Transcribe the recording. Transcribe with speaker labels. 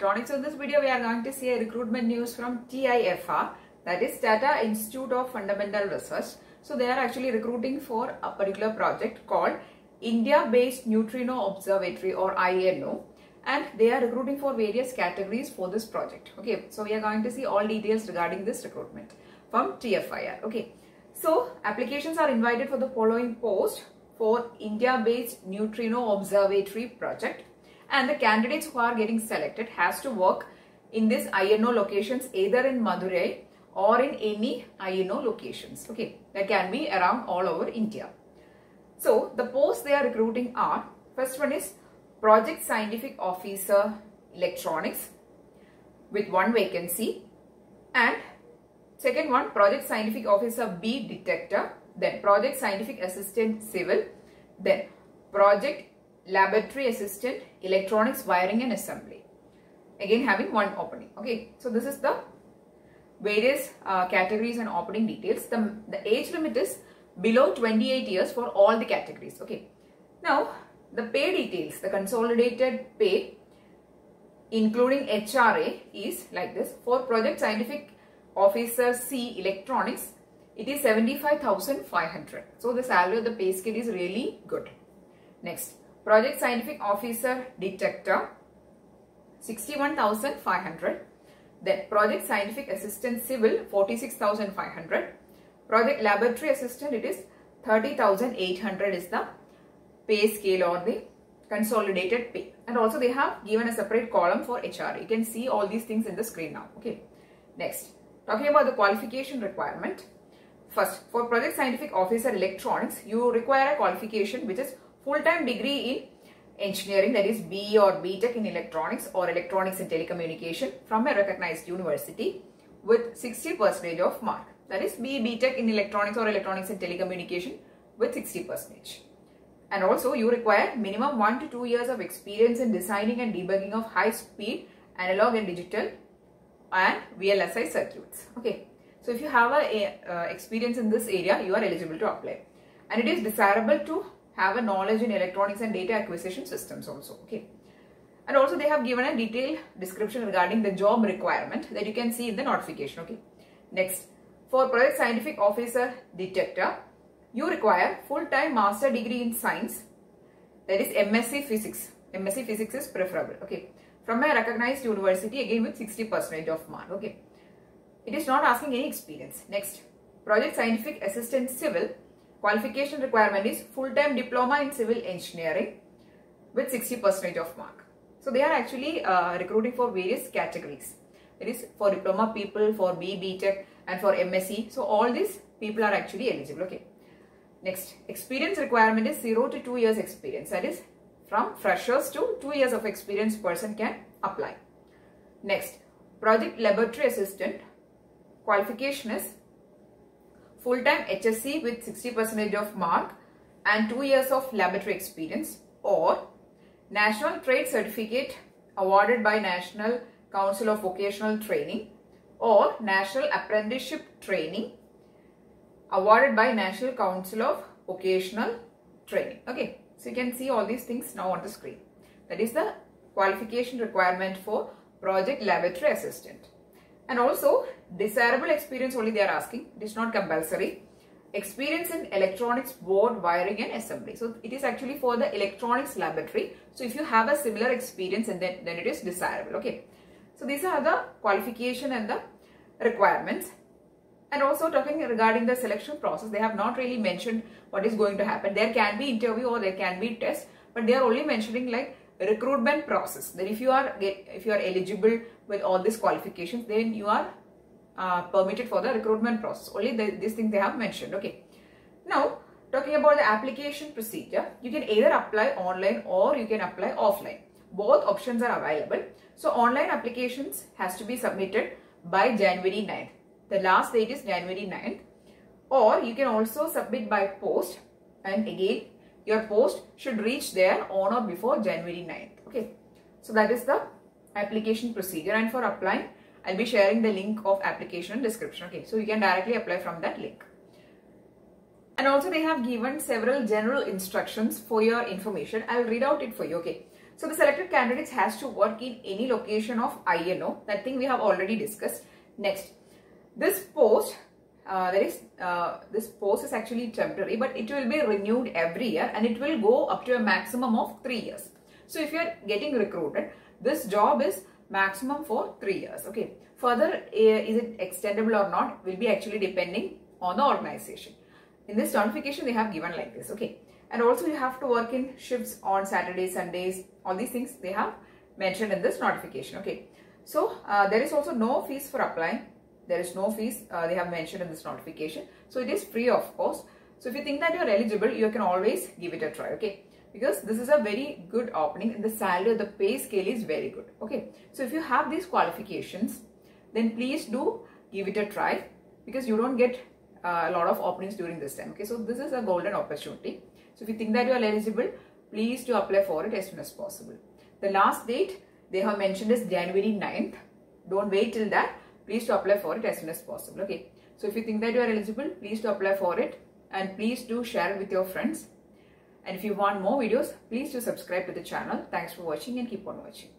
Speaker 1: Electronics. So in this video we are going to see a recruitment news from TIFR that is Tata Institute of Fundamental Research. So they are actually recruiting for a particular project called India Based Neutrino Observatory or INO and they are recruiting for various categories for this project. Okay, so we are going to see all details regarding this recruitment from TFIR. Okay, so applications are invited for the following post for India based Neutrino Observatory project and the candidates who are getting selected has to work in this INO locations either in Madurai or in any INO locations. Okay, that can be around all over India. So the posts they are recruiting are first one is Project Scientific Officer Electronics with one vacancy and second one Project Scientific Officer B Detector then Project Scientific Assistant Civil then Project Laboratory Assistant Electronics Wiring and Assembly again having one opening okay so this is the various uh, categories and opening details the, the age limit is below 28 years for all the categories okay now the pay details, the consolidated pay including HRA is like this. For Project Scientific Officer C Electronics, it is 75,500. So the salary of the pay scale is really good. Next, Project Scientific Officer Detector, 61,500. Then Project Scientific Assistant Civil, 46,500. Project Laboratory Assistant, it is 30,800 is the pay scale or the consolidated pay. And also they have given a separate column for HR. You can see all these things in the screen now. Okay. Next, talking about the qualification requirement. First, for Project Scientific Officer Electronics, you require a qualification which is full-time degree in engineering that is BE or BTech in electronics or electronics and telecommunication from a recognized university with 60 percentage of mark. That is BE BTech in electronics or electronics and telecommunication with 60 percentage. And also you require minimum 1 to 2 years of experience in designing and debugging of high speed analog and digital and VLSI circuits. Okay. So if you have a, a uh, experience in this area, you are eligible to apply. And it is desirable to have a knowledge in electronics and data acquisition systems also. Okay. And also they have given a detailed description regarding the job requirement that you can see in the notification. Okay. Next, for Project Scientific Officer Detector, you require full-time master degree in science that is MSc Physics. MSc Physics is preferable. Okay. From a recognized university again with 60 percent of mark. Okay. It is not asking any experience. Next, Project Scientific Assistant Civil qualification requirement is full-time diploma in civil engineering with 60 percent of mark. So they are actually uh, recruiting for various categories. It is for diploma people, for B, BTech and for MSc. So all these people are actually eligible. Okay. Next, experience requirement is 0 to 2 years experience. That is from freshers to 2 years of experience person can apply. Next, project laboratory assistant qualification is full-time HSC with 60 percentage of mark and 2 years of laboratory experience or National Trade Certificate awarded by National Council of Vocational Training or National Apprenticeship Training awarded by National Council of Vocational Training. Okay, so you can see all these things now on the screen. That is the qualification requirement for Project Laboratory Assistant. And also desirable experience only they are asking. It is not compulsory. Experience in electronics board wiring and assembly. So it is actually for the electronics laboratory. So if you have a similar experience and then, then it is desirable. Okay. So these are the qualification and the requirements. And also talking regarding the selection process, they have not really mentioned what is going to happen. There can be interview or there can be test, but they are only mentioning like recruitment process. That if you are if you are eligible with all these qualifications, then you are uh, permitted for the recruitment process. Only the, this thing they have mentioned. Okay. Now talking about the application procedure, you can either apply online or you can apply offline. Both options are available. So online applications has to be submitted by January 9th. The last date is January 9th. Or you can also submit by post and again your post should reach there on or before January 9th. Okay. So that is the application procedure and for applying I'll be sharing the link of application description. Okay. So you can directly apply from that link. And also they have given several general instructions for your information. I'll read out it for you. Okay. So the selected candidates has to work in any location of INO. That thing we have already discussed. Next, this post, uh, there is uh, this post is actually temporary, but it will be renewed every year and it will go up to a maximum of three years. So if you are getting recruited, this job is maximum for three years. Okay. Further, is it extendable or not will be actually depending on the organization. In this notification, they have given like this. Okay. And also you have to work in shifts on Saturdays, Sundays, all these things they have mentioned in this notification. Okay. So uh, there is also no fees for applying. There is no fees uh, they have mentioned in this notification. So it is free of course. So if you think that you are eligible, you can always give it a try. Okay because this is a very good opening and the salary the pay scale is very good. Okay. So if you have these qualifications then please do give it a try because you don't get uh, a lot of openings during this time. Okay. So this is a golden opportunity. So if you think that you are eligible please do apply for it as soon as possible. The last date they have mentioned is january 9th don't wait till that. Please to apply for it as soon as possible. Okay. So if you think that you are eligible please to apply for it and please do share it with your friends and if you want more videos please do subscribe to the channel. Thanks for watching and keep on watching